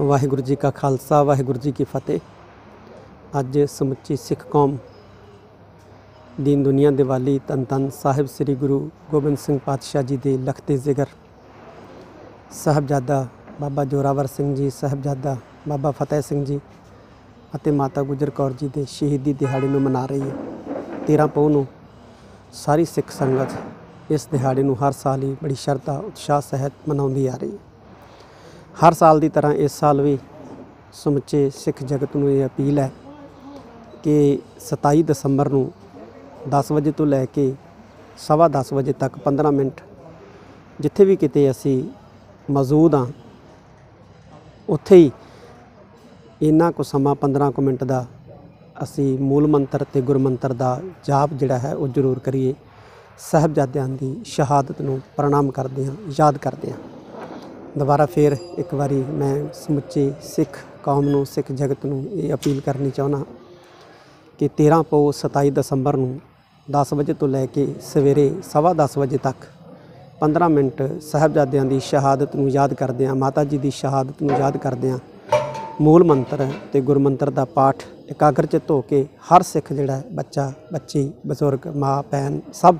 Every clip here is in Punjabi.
ਵਾਹਿਗੁਰੂ ਜੀ ਕਾ ਖਾਲਸਾ, ਵਾਹਿਗੁਰੂ ਜੀ ਕੀ ਫਤਿਹ। ਅੱਜ ਸਮੁੱਚੀ ਸਿੱਖ ਕੌਮ ਦੀਨ ਦੁਨੀਆ ਦੇ ਵਾਲੀ ਤਨ ਤਨ ਸਾਹਿਬ ਸ੍ਰੀ ਗੁਰੂ ਗੋਬਿੰਦ ਸਿੰਘ ਪਾਤਸ਼ਾਹ ਜੀ ਦੇ ਲਖਤੇ ਜ਼ਿਕਰ ਸਾਹਿਬਜ਼ਾਦਾ ਬਾਬਾ ਜੋਰਾਵਰ ਸਿੰਘ ਜੀ, ਸਾਹਿਬਜ਼ਾਦਾ ਬਾਬਾ ਫਤਿਹ ਸਿੰਘ ਜੀ ਅਤੇ ਮਾਤਾ ਗੁਜਰ ਕੌਰ ਜੀ ਦੇ ਸ਼ਹੀਦੀ ਦਿਹਾੜੇ ਨੂੰ ਮਨਾ ਰਹੀ ਹੈ। 13 ਪੋਹ ਨੂੰ ਸਾਰੀ ਸਿੱਖ ਸੰਗਤ ਇਸ ਦਿਹਾੜੇ ਨੂੰ ਹਰ ਸਾਲ ਹੀ ਬੜੀ ਸ਼ਰਧਾ, ਉਤਸ਼ਾਹ, ਸਹਿਤ ਮਨਾਉਂਦੀ ਆ ਰਹੀ ਹੈ। ਹਰ ਸਾਲ ਦੀ ਤਰ੍ਹਾਂ ਇਸ ਸਾਲ ਵੀ ਸਮੁੱਚੇ ਸਿੱਖ ਜਗਤ ਨੂੰ ਇਹ ਅਪੀਲ ਹੈ ਕਿ 27 ਦਸੰਬਰ ਨੂੰ 10 ਵਜੇ ਤੋਂ ਲੈ ਕੇ ਸਵਾ 10 ਵਜੇ ਤੱਕ 15 ਮਿੰਟ ਜਿੱਥੇ ਵੀ ਕਿਤੇ ਅਸੀਂ ਮੌਜੂਦ ਹਾਂ, ਉੱਥੇ ਹੀ ਇੰਨਾ ਕੁ ਸਮਾਂ 15 ਕੁ ਮਿੰਟ ਦਾ ਅਸੀਂ ਮੂਲ ਮੰਤਰ ਤੇ ਗੁਰਮੰਤਰ ਦਾ ਜਾਪ ਜਿਹੜਾ ਹੈ ਉਹ ਜ਼ਰੂਰ ਕਰੀਏ। ਸਾਹਿਬਜ਼ਾਦਿਆਂ ਦੀ ਸ਼ਹਾਦਤ ਨੂੰ ਪ੍ਰਣਾਮ ਕਰਦੇ ਹਾਂ, ਯਾਦ ਕਰਦੇ ਹਾਂ। ਦੁਬਾਰਾ ਫੇਰ ਇੱਕ ਵਾਰੀ ਮੈਂ ਸਮੁੱਚੇ ਸਿੱਖ ਕੌਮ ਨੂੰ, ਸਿੱਖ ਜਗਤ ਨੂੰ ਇਹ ਅਪੀਲ ਕਰਨੀ ਚਾਹੁੰਦਾ ਕਿ 13 ਪੋ 27 ਦਸੰਬਰ ਨੂੰ 10 ਵਜੇ ਤੋਂ ਲੈ ਕੇ ਸਵੇਰੇ 10:30 ਵਜੇ ਤੱਕ 15 ਮਿੰਟ ਸਾਹਿਬਜ਼ਾਦਿਆਂ ਦੀ ਸ਼ਹਾਦਤ ਨੂੰ ਯਾਦ ਕਰਦੇ ਹਾਂ, ਮਾਤਾ ਜੀ ਦੀ ਸ਼ਹਾਦਤ ਨੂੰ ਯਾਦ ਕਰਦੇ ਹਾਂ। ਮੂਲ ਮੰਤਰ ਤੇ ਗੁਰਮੰਤਰ ਦਾ ਪਾਠ ਇਕਾਗਰ ਚਿੱਤ ਹੋ ਕੇ ਹਰ ਸਿੱਖ ਜਿਹੜਾ ਬੱਚਾ, ਬੱਚੀ, ਬਜ਼ੁਰਗ, ਮਾਂ, ਭੈਣ ਸਭ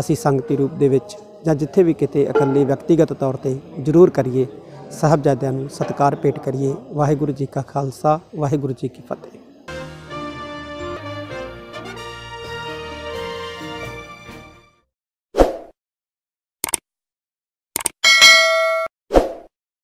ਅਸੀਂ ਸੰਗਤੀ ਰੂਪ ਦੇ ਵਿੱਚ ਜਾਂ ਜਿੱਥੇ ਵੀ ਕਿਤੇ ਇਕੱਲੇ ਵਿਅਕਤੀਗਤ ਤੌਰ ਤੇ ਜ਼ਰੂਰ ਕਰੀਏ, ਸਾਹਿਬਜ਼ਾਦਿਆਂ ਨੂੰ ਸਤਿਕਾਰ ਭੇਟ ਕਰੀਏ। ਵਾਹਿਗੁਰੂ ਜੀ ਕਾ ਖਾਲਸਾ, ਵਾਹਿਗੁਰੂ ਜੀ ਕੀ ਫਤਿਹ।